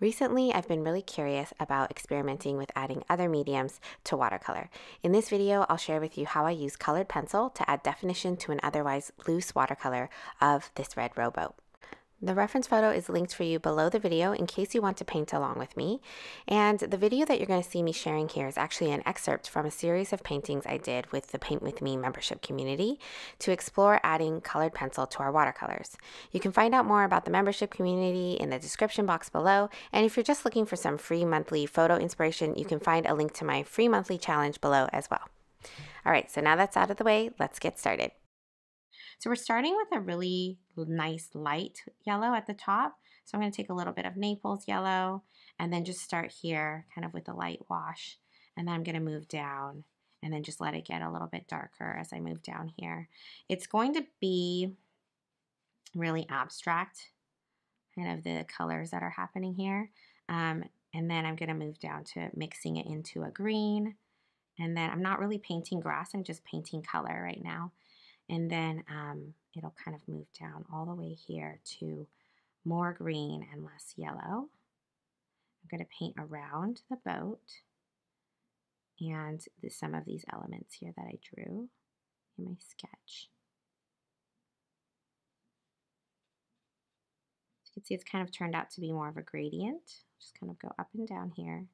Recently, I've been really curious about experimenting with adding other mediums to watercolor. In this video, I'll share with you how I use colored pencil to add definition to an otherwise loose watercolor of this red rowboat. The reference photo is linked for you below the video in case you want to paint along with me. And the video that you're going to see me sharing here is actually an excerpt from a series of paintings I did with the Paint With Me membership community to explore adding colored pencil to our watercolors. You can find out more about the membership community in the description box below. And if you're just looking for some free monthly photo inspiration, you can find a link to my free monthly challenge below as well. All right, so now that's out of the way, let's get started. So we're starting with a really nice light yellow at the top. So I'm going to take a little bit of Naples yellow and then just start here kind of with a light wash. And then I'm going to move down and then just let it get a little bit darker as I move down here. It's going to be really abstract, kind of the colors that are happening here. Um, and then I'm going to move down to mixing it into a green. And then I'm not really painting grass, I'm just painting color right now. And then um, it'll kind of move down all the way here to more green and less yellow. I'm going to paint around the boat and the, some of these elements here that I drew in my sketch. So you can see it's kind of turned out to be more of a gradient. Just kind of go up and down here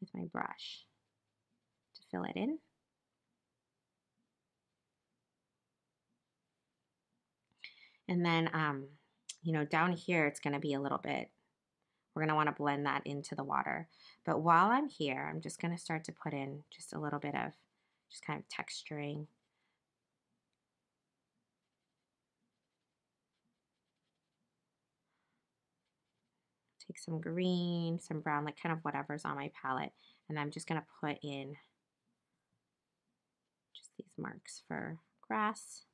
with my brush to fill it in. And then, um, you know, down here, it's going to be a little bit, we're going to want to blend that into the water. But while I'm here, I'm just going to start to put in just a little bit of just kind of texturing. Take some green, some brown, like kind of whatever's on my palette. And I'm just going to put in just these marks for grass.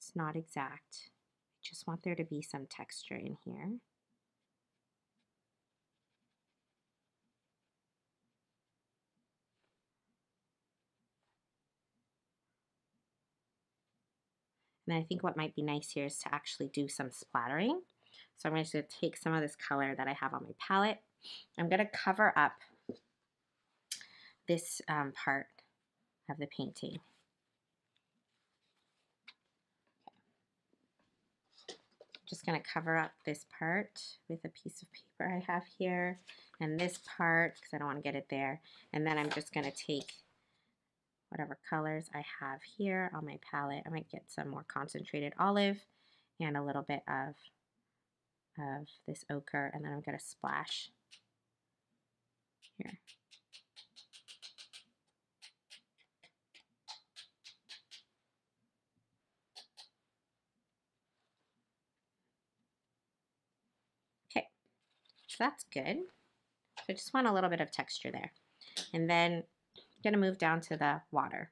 It's not exact. I just want there to be some texture in here. And I think what might be nice here is to actually do some splattering. So I'm going to take some of this color that I have on my palette. I'm going to cover up this um, part of the painting. Just going to cover up this part with a piece of paper I have here and this part because I don't want to get it there and then I'm just going to take whatever colors I have here on my palette. I might get some more concentrated olive and a little bit of of this ochre and then I'm going to splash here. That's good. So I just want a little bit of texture there. And then I'm to move down to the water.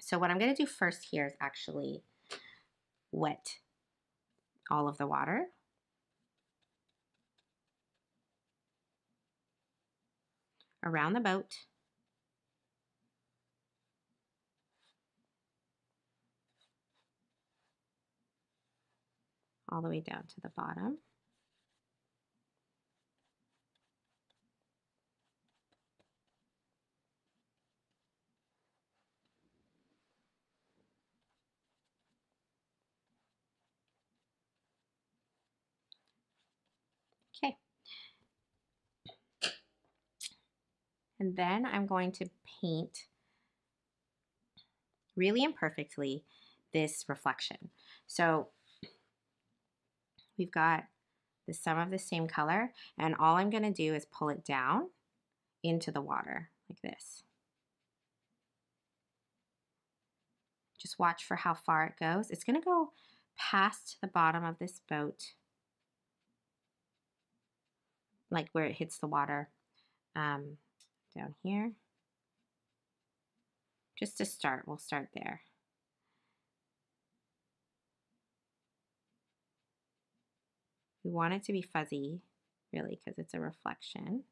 So what I'm going to do first here is actually wet all of the water. around the boat. all the way down to the bottom. And then I'm going to paint really imperfectly this reflection. So we've got the sum of the same color and all I'm going to do is pull it down into the water like this. Just watch for how far it goes. It's going to go past the bottom of this boat like where it hits the water. Um, down here. Just to start, we'll start there. We want it to be fuzzy, really, because it's a reflection.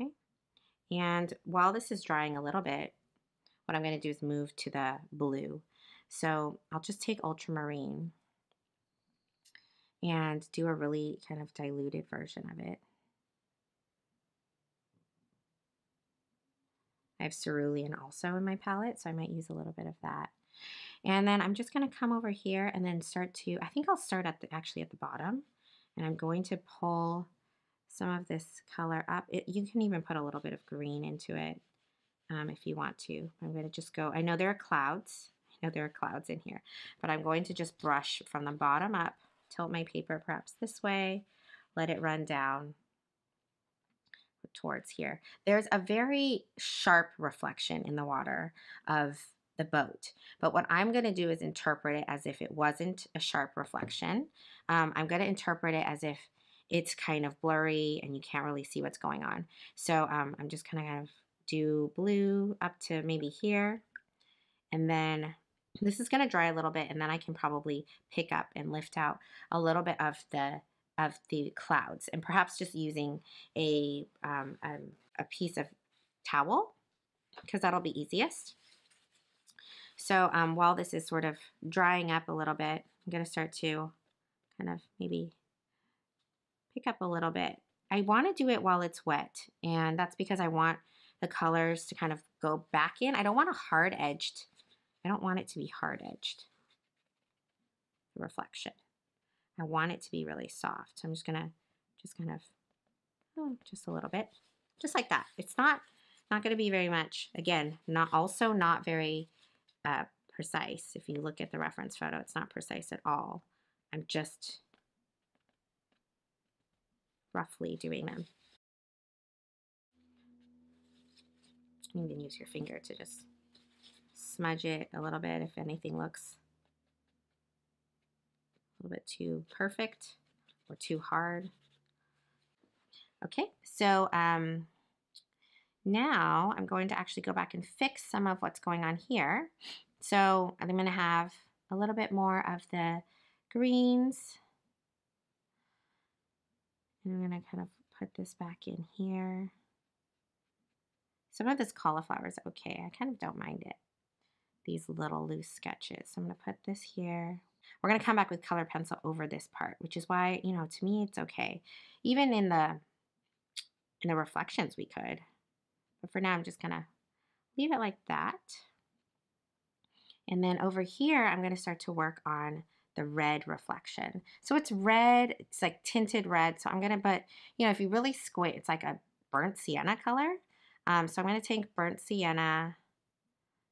Okay, And while this is drying a little bit, what I'm going to do is move to the blue. So I'll just take ultramarine and do a really kind of diluted version of it. I have cerulean also in my palette, so I might use a little bit of that. And then I'm just going to come over here and then start to, I think I'll start at the, actually at the bottom. And I'm going to pull some of this color up. It, you can even put a little bit of green into it um, if you want to. I'm going to just go, I know there are clouds. Know there are clouds in here, but I'm going to just brush from the bottom up, tilt my paper perhaps this way, let it run down towards here. There's a very sharp reflection in the water of the boat. But what I'm going to do is interpret it as if it wasn't a sharp reflection. Um, I'm going to interpret it as if it's kind of blurry and you can't really see what's going on. So um, I'm just going to kind of do blue up to maybe here. And then this is going to dry a little bit and then I can probably pick up and lift out a little bit of the of the clouds and perhaps just using a, um, a, a piece of towel because that'll be easiest. So um, while this is sort of drying up a little bit, I'm going to start to kind of maybe pick up a little bit. I want to do it while it's wet, and that's because I want the colors to kind of go back in. I don't want a hard edged, I don't want it to be hard edged, the reflection. I want it to be really soft. So I'm just to just kind of, oh, just a little bit, just like that. It's not, not to be very much. Again, not also not very uh, precise. If you look at the reference photo, it's not precise at all. I'm just roughly doing them. You can use your finger to just smudge it a little bit if anything looks a little bit too perfect or too hard. Okay, so um, now I'm going to actually go back and fix some of what's going on here. So I'm going to have a little bit more of the greens and I'm going to kind of put this back in here. Some of this cauliflower is okay. I kind of don't mind it. These little loose sketches. So I'm going to put this here. We're going to come back with color pencil over this part, which is why, you know, to me it's okay. Even in the in the reflections we could. But for now, I'm just going to leave it like that. And then over here, I'm going to start to work on the red reflection. So it's red, it's like tinted red. So I'm gonna, but you know, if you really squint, it's like a burnt sienna color. Um, so I'm gonna take burnt sienna,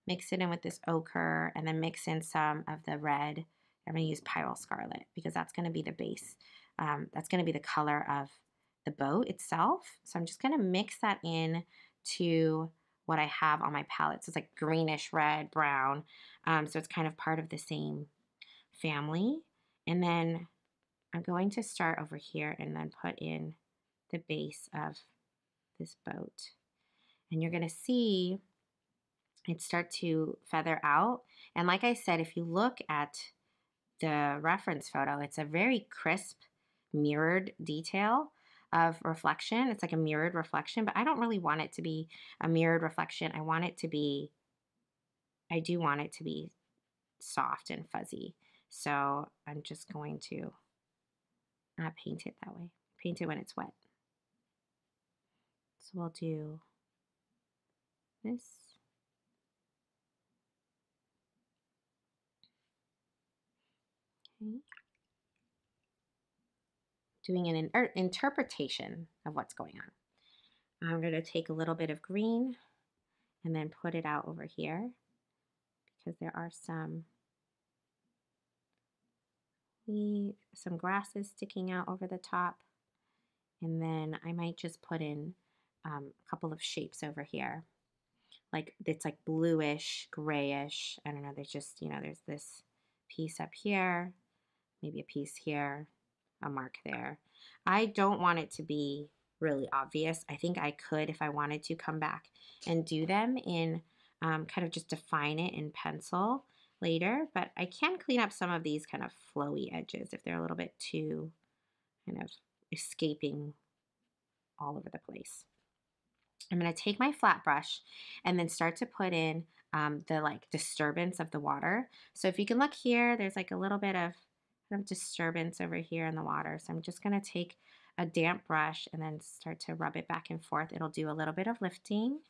mix it in with this ochre, and then mix in some of the red. I'm gonna use pyrrole scarlet because that's gonna be the base. Um, that's gonna be the color of the boat itself. So I'm just gonna mix that in to what I have on my palette. So it's like greenish red, brown. Um, so it's kind of part of the same family. And then I'm going to start over here and then put in the base of this boat. And you're going to see it start to feather out. And like I said, if you look at the reference photo, it's a very crisp mirrored detail of reflection. It's like a mirrored reflection, but I don't really want it to be a mirrored reflection. I want it to be, I do want it to be soft and fuzzy. So I'm just going to paint it that way. Paint it when it's wet. So we'll do this. Okay. Doing an in interpretation of what's going on. I'm going to take a little bit of green and then put it out over here because there are some some grasses sticking out over the top. And then I might just put in um, a couple of shapes over here. Like it's like bluish, grayish. I don't know. There's just, you know, there's this piece up here, maybe a piece here, a mark there. I don't want it to be really obvious. I think I could, if I wanted to, come back and do them in um, kind of just define it in pencil later, but I can clean up some of these kind of flowy edges if they're a little bit too kind of escaping all over the place. I'm going to take my flat brush and then start to put in um, the like disturbance of the water. So if you can look here, there's like a little bit of, of disturbance over here in the water. So I'm just going to take a damp brush and then start to rub it back and forth. It'll do a little bit of lifting.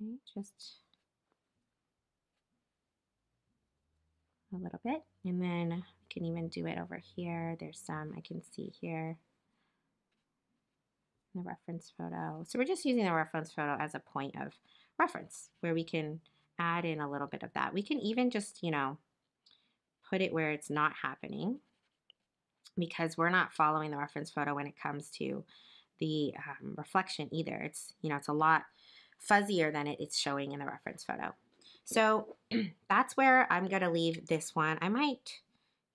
Okay, just a little bit. And then I can even do it over here. There's some I can see here. The reference photo. So we're just using the reference photo as a point of reference where we can add in a little bit of that. We can even just, you know, put it where it's not happening because we're not following the reference photo when it comes to the um, reflection either. It's, you know, it's a lot fuzzier than it, it's showing in the reference photo. So that's where I'm going to leave this one. I might,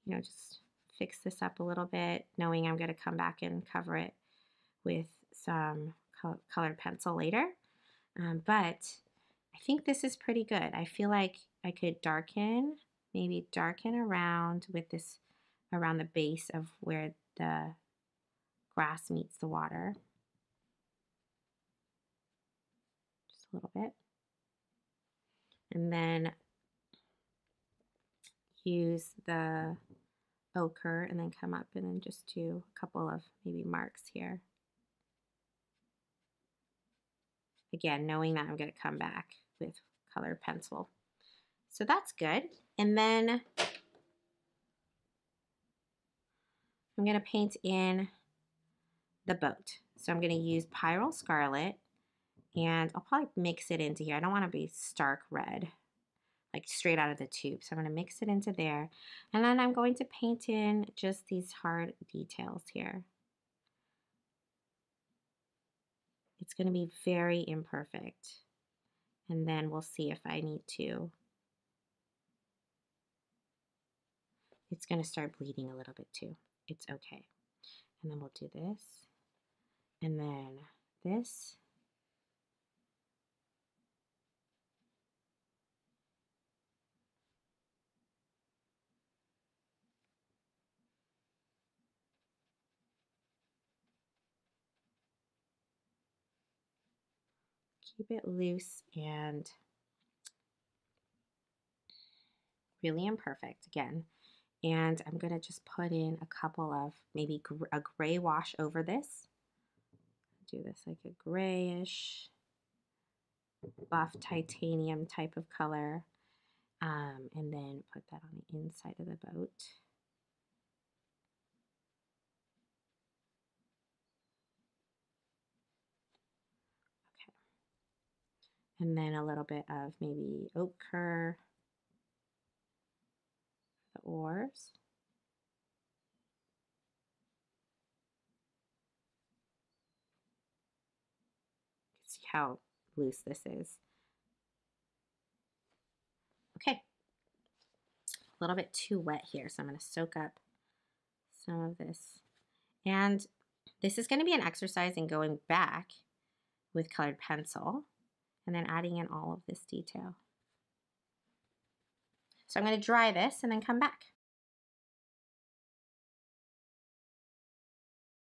you know, just fix this up a little bit, knowing I'm going to come back and cover it with some colored pencil later. Um, but I think this is pretty good. I feel like I could darken, maybe darken around with this, around the base of where the grass meets the water. Just a little bit. And then use the ochre and then come up and then just do a couple of maybe marks here. Again, knowing that I'm going to come back with color pencil. So that's good. And then I'm going to paint in the boat. So I'm going to use Pyrrole Scarlet and I'll probably mix it into here. I don't want to be stark red, like straight out of the tube. So I'm going to mix it into there. And then I'm going to paint in just these hard details here. It's going to be very imperfect. And then we'll see if I need to. It's going to start bleeding a little bit too. It's okay. And then we'll do this. And then this. Keep it loose and really imperfect again. And I'm going to just put in a couple of maybe gr a gray wash over this. Do this like a grayish, buff titanium type of color. Um, and then put that on the inside of the boat. And then a little bit of maybe ochre, the oars. See how loose this is. Okay, a little bit too wet here, so I'm going to soak up some of this. And this is going to be an exercise in going back with colored pencil and then adding in all of this detail. So I'm going to dry this and then come back.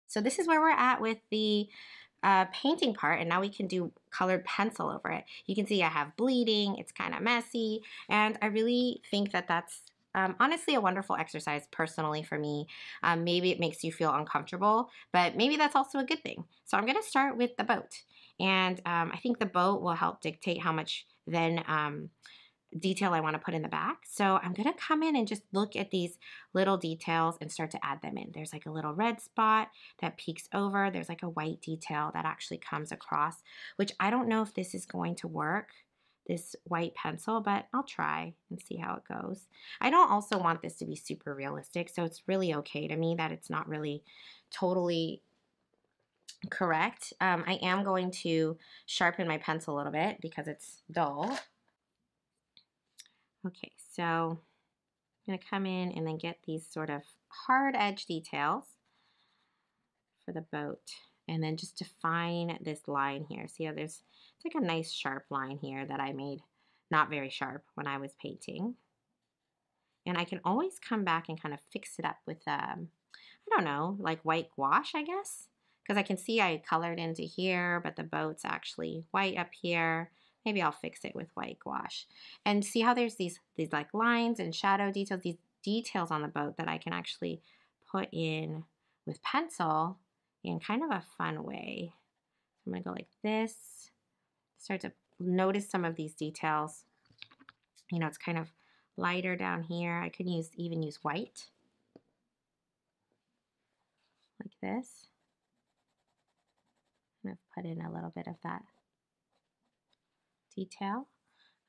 So this is where we're at with the uh, painting part and now we can do colored pencil over it. You can see I have bleeding, it's kind of messy, and I really think that that's um, honestly a wonderful exercise personally for me. Um, maybe it makes you feel uncomfortable, but maybe that's also a good thing. So I'm going to start with the boat. And um, I think the boat will help dictate how much then um, detail I want to put in the back. So I'm going to come in and just look at these little details and start to add them in. There's like a little red spot that peeks over. There's like a white detail that actually comes across, which I don't know if this is going to work this white pencil, but I'll try and see how it goes. I don't also want this to be super realistic, so it's really okay to me that it's not really totally correct. Um, I am going to sharpen my pencil a little bit because it's dull. Okay, so I'm going to come in and then get these sort of hard edge details for the boat and then just define this line here. See how there's it's like a nice sharp line here that I made not very sharp when I was painting. And I can always come back and kind of fix it up with, um, I don't know, like white gouache, I guess. Because I can see I colored into here, but the boat's actually white up here. Maybe I'll fix it with white gouache. And see how there's these, these like lines and shadow details, these details on the boat that I can actually put in with pencil in kind of a fun way. I'm gonna go like this, start to notice some of these details. You know, it's kind of lighter down here. I could use even use white like this. I'm gonna put in a little bit of that detail.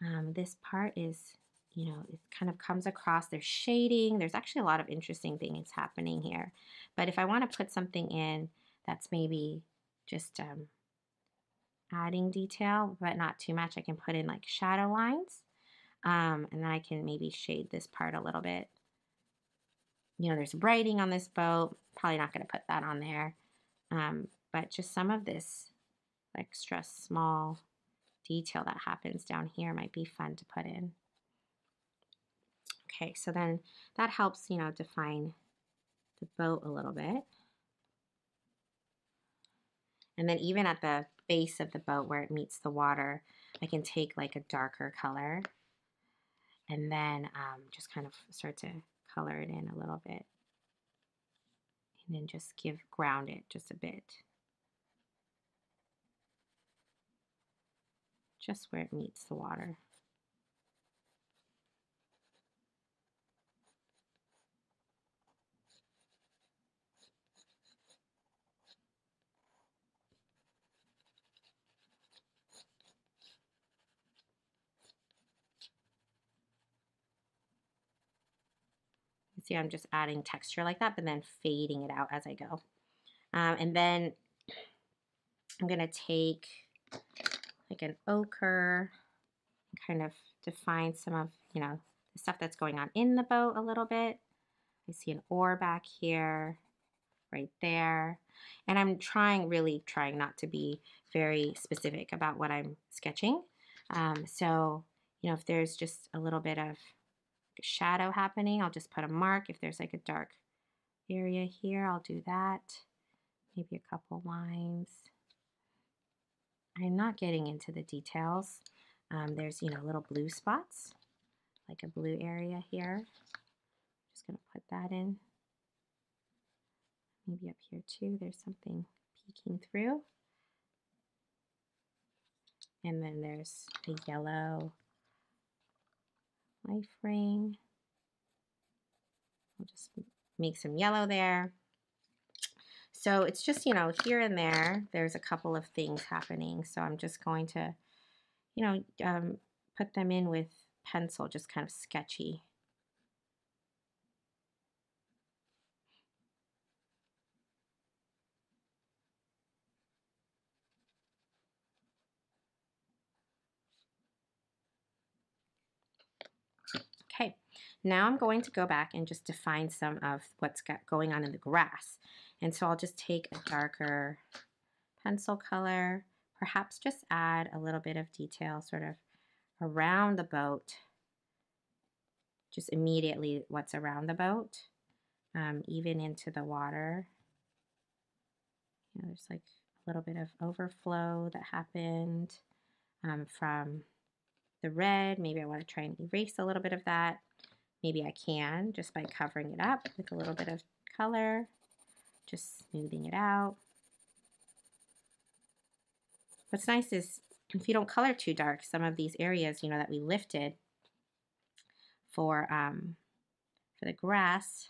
Um, this part is, you know, it kind of comes across, there's shading, there's actually a lot of interesting things happening here. But if I want to put something in that's maybe just um, adding detail, but not too much, I can put in like shadow lines. Um, and then I can maybe shade this part a little bit. You know, there's writing on this boat. Probably not going to put that on there. Um, but just some of this extra small detail that happens down here might be fun to put in. Okay, so then that helps, you know, define the boat a little bit. And then even at the base of the boat where it meets the water, I can take like a darker color and then um, just kind of start to color it in a little bit. And then just give, ground it just a bit. Just where it meets the water. see I'm just adding texture like that, but then fading it out as I go. Um, and then I'm going to take like an ochre, kind of define some of, you know, the stuff that's going on in the boat a little bit. I see an oar back here, right there. And I'm trying, really trying not to be very specific about what I'm sketching. Um, so, you know, if there's just a little bit of shadow happening, I'll just put a mark. If there's like a dark area here, I'll do that. Maybe a couple lines. I'm not getting into the details. Um, there's, you know, little blue spots, like a blue area here. Just going to put that in. Maybe up here too, there's something peeking through. And then there's a yellow life ring. I'll just make some yellow there. So it's just, you know, here and there, there's a couple of things happening. So I'm just going to, you know, um, put them in with pencil, just kind of sketchy. Okay, now I'm going to go back and just define some of what's got going on in the grass. And so I'll just take a darker pencil color, perhaps just add a little bit of detail sort of around the boat, just immediately what's around the boat, um, even into the water. You know, there's like a little bit of overflow that happened um, from the red. Maybe I want to try and erase a little bit of that. Maybe I can just by covering it up with a little bit of color just smoothing it out. What's nice is if you don't color too dark, some of these areas, you know, that we lifted for, um, for the grass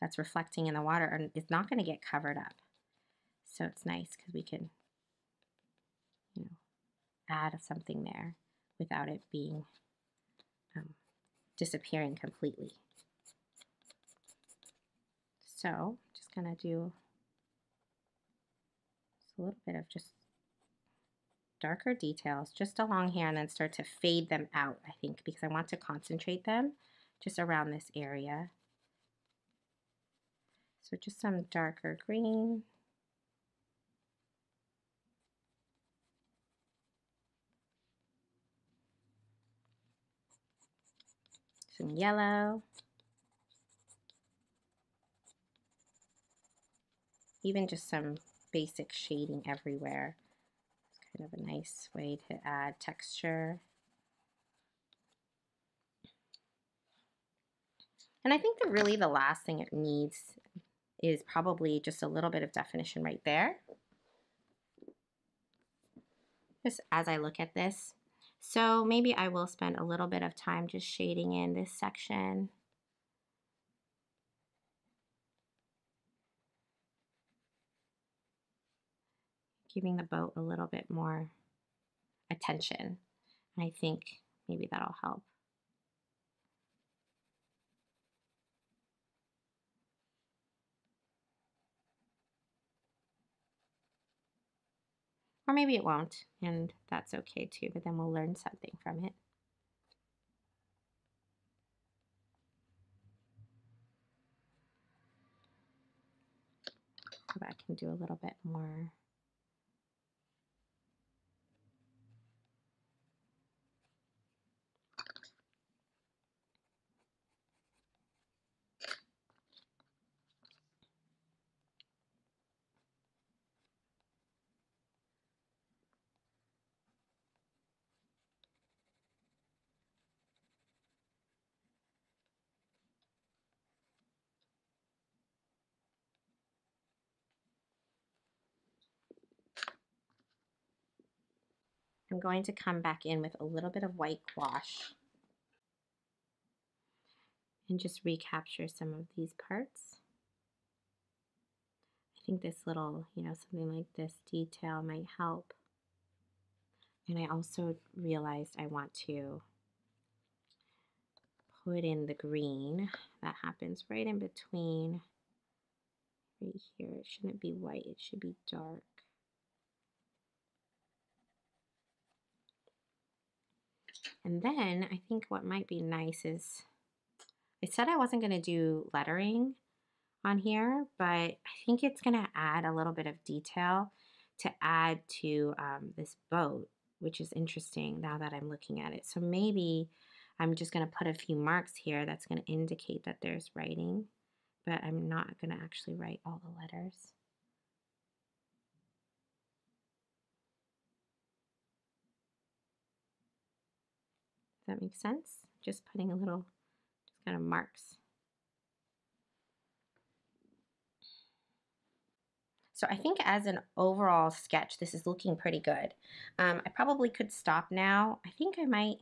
that's reflecting in the water and it's not going to get covered up. So it's nice because we can, you know, add something there without it being um, disappearing completely. So going to do just a little bit of just darker details just along here and then start to fade them out, I think, because I want to concentrate them just around this area. So just some darker green. Some yellow. Even just some basic shading everywhere. It's kind of a nice way to add texture. And I think that really the last thing it needs is probably just a little bit of definition right there. Just as I look at this. So maybe I will spend a little bit of time just shading in this section. Giving the boat a little bit more attention. And I think maybe that'll help. Or maybe it won't, and that's okay too, but then we'll learn something from it. Go back and do a little bit more. I'm going to come back in with a little bit of white gouache and just recapture some of these parts. I think this little, you know, something like this detail might help. And I also realized I want to put in the green that happens right in between right here. It shouldn't be white, it should be dark. And then I think what might be nice is I said I wasn't going to do lettering on here, but I think it's going to add a little bit of detail to add to um, this boat, which is interesting now that I'm looking at it. So maybe I'm just going to put a few marks here that's going to indicate that there's writing, but I'm not going to actually write all the letters. That makes sense? Just putting a little, just kind of marks. So I think as an overall sketch, this is looking pretty good. Um, I probably could stop now. I think I might,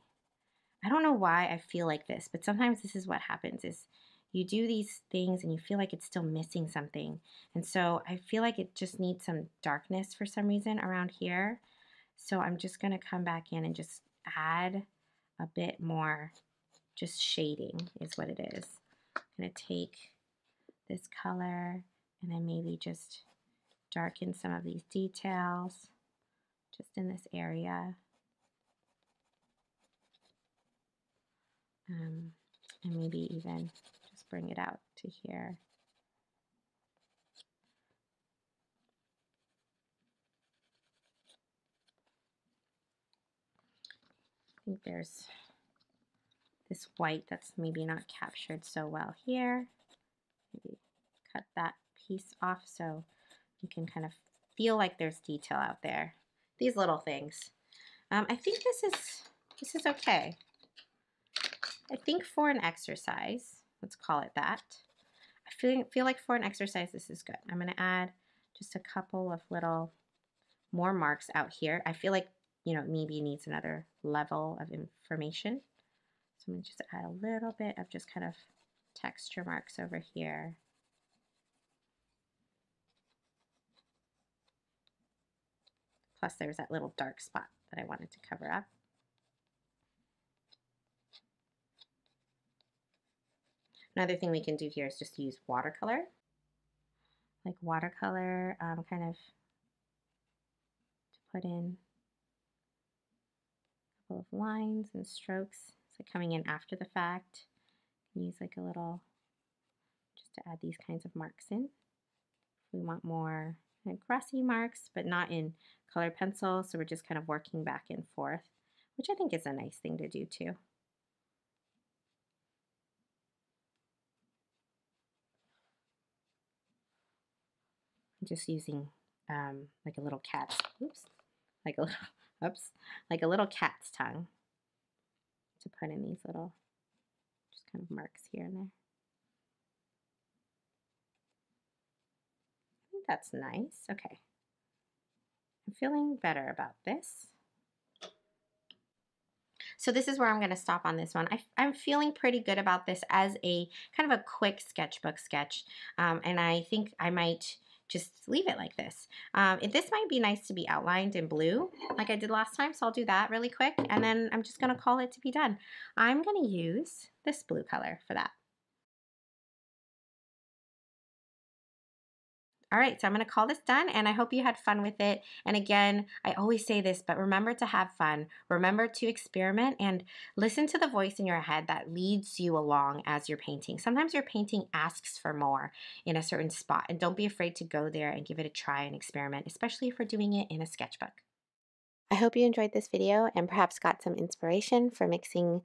I don't know why I feel like this, but sometimes this is what happens is you do these things and you feel like it's still missing something. And so I feel like it just needs some darkness for some reason around here. So I'm just going to come back in and just add a bit more just shading is what it is. I'm going to take this color and then maybe just darken some of these details just in this area. Um, and maybe even just bring it out to here. Think there's this white that's maybe not captured so well here. Maybe cut that piece off so you can kind of feel like there's detail out there. These little things. Um, I think this is this is okay. I think for an exercise, let's call it that. I feel, feel like for an exercise, this is good. I'm going to add just a couple of little more marks out here. I feel like you know, maybe needs another level of information. So I'm going to just add a little bit of just kind of texture marks over here. Plus there's that little dark spot that I wanted to cover up. Another thing we can do here is just use watercolor. Like watercolor, um, kind of to put in couple of lines and strokes. So coming in after the fact, use like a little, just to add these kinds of marks in. We want more kind of grassy marks, but not in colored pencil, so we're just kind of working back and forth, which I think is a nice thing to do too. just using um, like a little cat's, oops, like a little, oops, like a little cat's tongue to put in these little, just kind of marks here and there. I think that's nice. Okay. I'm feeling better about this. So this is where I'm going to stop on this one. I, am feeling pretty good about this as a kind of a quick sketchbook sketch. Um, and I think I might just leave it like this. Um, this might be nice to be outlined in blue like I did last time. So I'll do that really quick. And then I'm just going to call it to be done. I'm going to use this blue color for that. All right, so I'm going to call this done and I hope you had fun with it. And again, I always say this, but remember to have fun. Remember to experiment and listen to the voice in your head that leads you along as you're painting. Sometimes your painting asks for more in a certain spot and don't be afraid to go there and give it a try and experiment, especially if we're doing it in a sketchbook. I hope you enjoyed this video and perhaps got some inspiration for mixing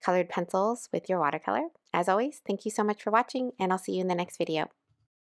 colored pencils with your watercolor. As always, thank you so much for watching and I'll see you in the next video.